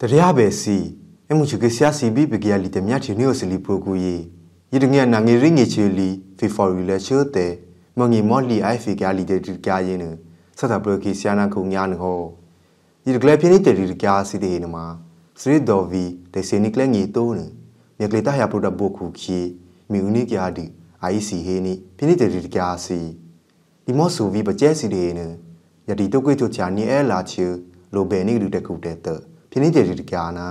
တရားပဲစီအမှုချကဆရာစီဘီပကရလီတမြတ်ချီနီယိုစလီပရိုကူယီယီတငယ်နာငေရင်းငေချီလီဖီဖော်ရီလက်ချိုတဲ့မငီမော်လီအိုင်ဖီကလီတဲ့တကရင်းနဆတ်တာပရိုကီဆရာနာခုံညာနဟောယီတကလေးပြင်းနေတဲ့တကရစီတဲ့နမှာစရစ်ဒေါ်ဗီတဲ့စနီကလငီတိုးနမြက်ကလေးတာယာပရိုဒဘိုခုခီမီဦးနီကရဒီအိုင်စီဟေနီပြင်းနေတဲ့တကရစီဒီမော့ဆူဗီပကျဲစီတဲ့နယဒီတုတ်ကွေးချိုချာနီအဲလာချီလိုဘယ်နီလူတကူတဲ့တဲ့ ပြင်းနေတဲ့တကရနာ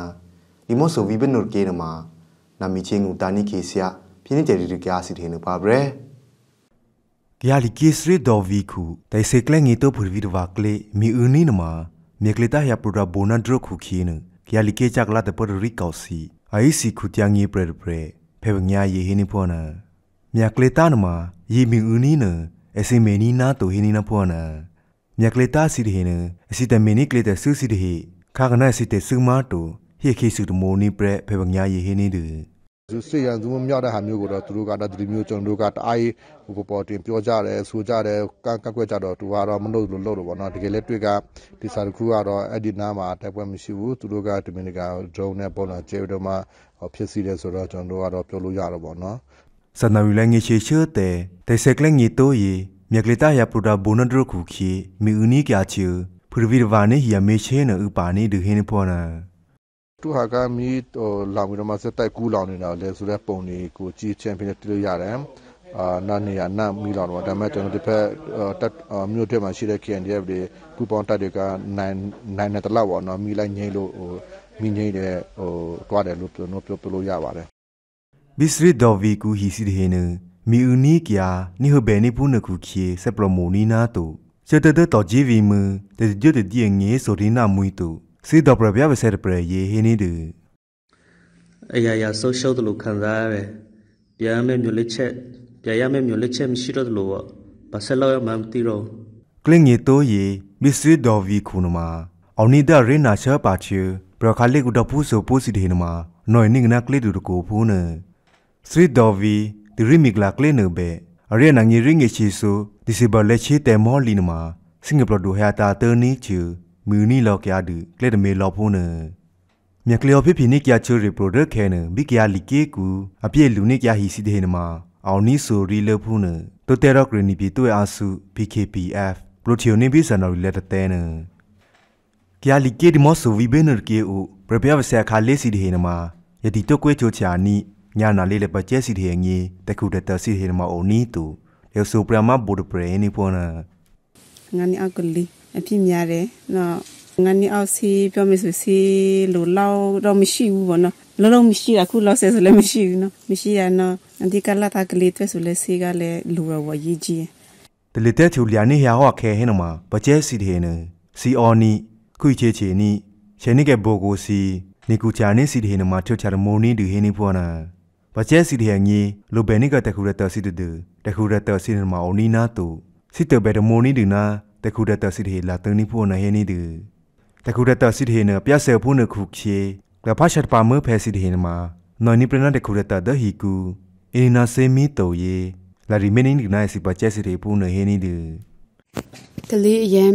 ဒီမော့ဆိုဗီဘနိုကေနမှာနာမီချင်းကိုတာနိခေဆရာပြင်းနေတဲ့တကရစီတဲ့နပါဘရဲကရလီကေစရဒေါ်ဗီခုတိုင်စေကလငီတိုဖူဗီဒဝါကလေမီဦးနီနမှာမြေကလတာယာပရိုဒါဘိုနာဒရခုခီနကရလီကေချက်ကလာတဲ့ပေါ်ရီကောက်စီအိုင်စီခုတျာငီပရပရဖေဝညာယေဟင်းနီဖောနာမြက်ကလေတာနမှာယေမီဦးနီနအစီမေနီနာတိုဟင်းနီနဖောနာမြက်ကလေတာစီတဲ့ဟင်းအစီတမီနီကလေတဲ့ဆူစီတဲ့ဟိ ခါကနာစီတဲ့ဆူမာတိုဟိခိစုတမိုနီပရဖေဝညာယေဟင်းနီဒူသူစိတ်ရန်သူမြောက်တဲ့ဟာမျိုးကိုတော့သူတို့ကတော့ဒီမျိုးကျွန်တော်တို့ကတအားဟိုပေါ်တင်ပြောကြတယ်ဆိုကြတယ်ကကကွက်ကြတော့သူကတော့မလို့လို့လို့တော့ဗောနော်တကယ်လည်းတွေ့ကဒီစာတစ်ခုကတော့အဲ့ဒီနားမှာတိုက်ပွဲမရှိဘူးသူတို့ကဒီမီနီက drone နဲ့ပေါ်လာကျေတော့မှဖြစ်စီတယ်ဆိုတော့ကျွန်တော်တို့ကတော့ပြောလို့ရတော့ဗောနော်စနဝီလငေချေချတဲ့တေဆက်ကလငီတိုယေမြက်ကလတာရပရဒါဘုန်ဒရခုခီမီဦးနီကချူ ဖူရဗီရဗာနေဟီယမေချေနဥပါနေဒဟင်းဖောနာသူဟာကမီဟိုလောင်ပြီးတော့မှစက်တိုက်ကူးလောင်နေတာလေဆိုတဲ့ပုံတွေကိုကြည့်ချင်ပြီးတိလို့ရတယ်အာနာနေရနာမီလောင်တော့ဒါပေမဲ့ကျွန်တော်ဒီဖက်တက်မြို့ထဲမှာရှိတဲ့ KNDF တွေပူပေါင်းတပ်တွေကနိုင်နိုင်တဲ့လောက်ပေါ့နော်မီလိုက်ငိမ့်လို့ဟိုမီငိမ့်တဲ့ဟိုတွားတယ်လို့ပြောပြောပြောလို့ရပါတယ်ဘီစရစ်ဒေါ်ဗီကူဟီစီတဲ့ဟင်းမီဦးနီကယာနိဟဘဲနိပူနခုခီဆက်ပရမိုနီနာတူ စတတတော်ဂျီဗီမတဲ့ကြွတဲ့ဒီငေဆိုရီနာမွီတူစီတော့ပြပြပဲဆက်ပြရေဟင်းနေတူအရာရာဆိုရှယ်တို့လိုခံစားရတယ်ပြန်မဲ့မျိုးလက်ချက်ပြန်ရမဲ့မျိုးလက်ချက်မရှိတော့လို့ဘာဆက်လို့မှမသိတော့ကလင်းရီတိုးရီမစ္စရီဒေါ်ဗီခုနမှာအောင်နေတဲ့ရင်းနာချာပါချူဘရခါလေးကူတော့ပူဆိုပူစီတဲ့နမှာနော်နိငနာကလေးတူကိုဖူးနေစရီဒေါ်ဗီဒီရီမီကလာကလေးနေပဲ အရေနာငီရင်းငီချီဆိုဒီစီဘလက်ချီတဲမော်လီနမှာစင်ကာပူဒိုဟာတာတနီချူမူနီလောက်ကရဒူကလက်တမေလောဖုန်နမြက်ကလျော်ဖိဖိနိကရချိုရီပရိုဒက်ခဲနဘိကရလီကေကူအပြည့်လူနိကရဟီစီတဲ့နမှာအောင်နီဆိုရီလဖုန်နတိုတဲရော့ဂရနီပီတွေ့အားစု PKPF ပရိုတီယိုနိဘီဆန်နော်ရီလက်တဲနကရလီကေဒီမော့ဆိုဝီဘေနရကေအိုပရပြဝဆာခါလေးစီတဲ့နမှာယတိတုတ်ကွဲချိုချာနီ ညာနာလေးလက်ပကျဲစီတဲ့ငီတခုတတစီတဲ့နမှာအိုနီတူလေဆိုပရမဘူဒပရေနီပေါ်နာငါနီအကလီအဖြစ်များတယ်နော်ငါနီအောက်စီပြောမယ်ဆိုစီလိုလောက်တော့မရှိဘူးပေါ့နော်လုံးလုံးမရှိအခုလောက်ဆဲဆိုလည်းမရှိဘူးနော်မရှိရနော်အဒီကလာတာကလေးတွေ့ဆိုလည်းစီကလည်းလူရောဝရေးကြီးတလေတဲ့ချူလျာနေရဟောခဲဟင်းနမှာပကျဲစီတဲ့နစီအော်နီခွိချေချေနီရှေနိကဘိုကိုစီနီကူချာနေစီတဲ့နမှာထုတ်ချာမိုနီဒီဟင်းနီဖောနာ ပကျဲစီတဲ့ငီလိုဘယ်နိကတခုရတစီတူတခုရတစီနမှာအော်နီနာတူစစ်တဘဲဒမိုနီဒီနာတခုရတစီတဲ့လာတနီဖောနာဟင်းနီဒီတခုရတစီတဲ့နပြဆဲဖုန်ခုချေကဖာရှတ်ပါမဖဲစီတဲ့နမှာနော်နီပရနာတခုရတဒဟီကူအင်းနာဆေမီတိုယေလာရီမင်းင်းဒီနိုင်စီပကျက်စီတဲ့ဖုန်ဟင်းနီဒီတလေးအရင်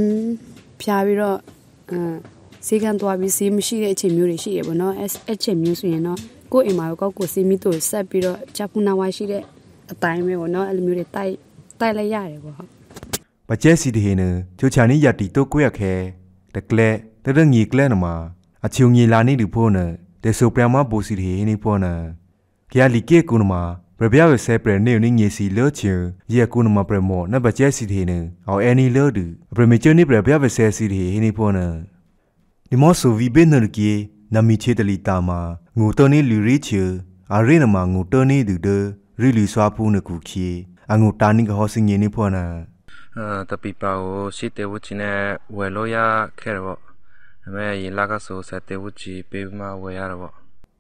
ဖြာပြီးတော့အစေကန်သွားပြီးစီးမရှိတဲ့အချိန်မျိုးတွေရှိရပါတော့အဲအချိန်မျိုးဆိုရင်တော့ ကိုယ့်အိမ်မှာကောက်ကိုစီးမီတိုဆက်ပြီးတော့ဂျပူနာဝါရှိတဲ့အတိုင်းပဲပေါ့နော်အဲ့လိုမျိုးတွေတိုက်တိုက်လိုက်ရတယ်ပေါ့ဟုတ်ပကျဲစီတဲ့နချိုချာနီယတီတိုကိုရခဲတကလက်တရငီကလဲနမှာအချုံငီလာနေလူဖို့နတေဆိုပရမဘူစီတဲ့နေဖို့နကရလီကေကုနမှာပရပြဝဆဲပရနေနေငီစီလောချင်ယေကုနမှာပရမောနဘကျဲစီတဲ့နအော်အနီလောဒူပရမေချနေပရပြဝဆဲစီတဲ့နေဖို့နဒီမောဆိုဗီဘေနရကီနမီချေတလီတာမှာ ငူတနေလူရီချေအရိနမှာငူတနေဒူဒရီလီဆွာဖူးနကူခီအငူတာနိကဟောစင်ငီနေဖို့နာတပီပါကိုရှိတဲ့ဝချင်နဲ့ဝယ်လို့ရခဲ့တော့ဒါပေမဲ့ရေလာကဆိုဆက်တဲ့ဝချီပေးမှဝယ်ရတော့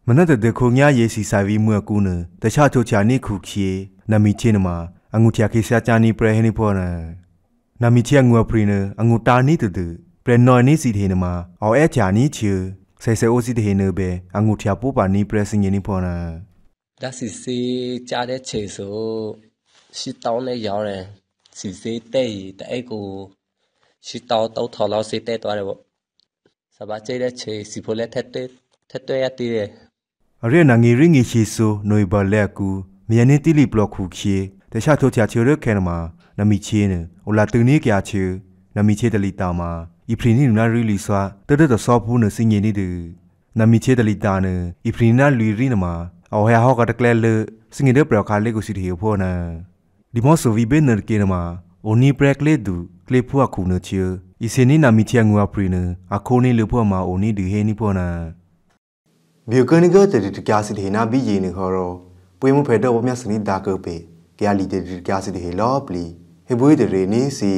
မနတဲ့တဲ့ခုံညာရေစီဆိုင်ပြီးမြွကူနတခြားချိုချာနိခုခီနမီချင်းမှာအငူချာခိဆာချာနီပရဟနိဖောနာနမီချီငွေပရိနအငူတာနိတူတူပရနော်နိစီထေနမှာအော်အဲချာနိချီ ဆေဆေအိုစီထေနဘေအငူချာပူပါနိပရစင်ယနိဖောနာဒါစီစီကြားတဲ့ခြေဆိုရှိတောင်းနဲ့ရောက်တယ်စီစေးတဲ့တဲ့အဲ့ကိုရှိတောင်းတောက်ထော်လောက်စေးတဲ့သွားတယ်ပေါ့စဘာချေတဲ့ချေစီဖိုလက်ထက်တဲ့ထက်တဲ့ရတဲ့အရေနာငီရင်းငီချီဆိုနွေဘလက်ကူမြန်နေတိလီဘလော့ခုခီတခြားထိုချာချေရခဲနမှာနမီချေနအိုလာတူနီကရချေ နမီချေတလီတာမှာဤဖရီနီနာရီလီဆွာတတတဆောဖူးနစင်ငီနီဒနမီချေတလီတာနဤဖရီနာလူရီနမှာအော်ဟဲဟောကတကလဲလစင်ငီဒပရခါလေကိုစီတီဖောနာဒီမောဆိုဗီဘေနရကေနမှာအိုနီပရက်လေဒူကလေဖူအခုနချေဤစနီနာမီချေငွာပရီနအခုနီလေဖောမှာအိုနီဒီဟေနီဖောနာဘီယိုကနီကတတီတကားစီတေနာဘီယေနေခေါ်တော့ပွေးမှုဖဲတော့မြတ်စနီဒါကောပေကဲလီတေတကားစီတေလောပလီဟေဘွေးတရေနေစီ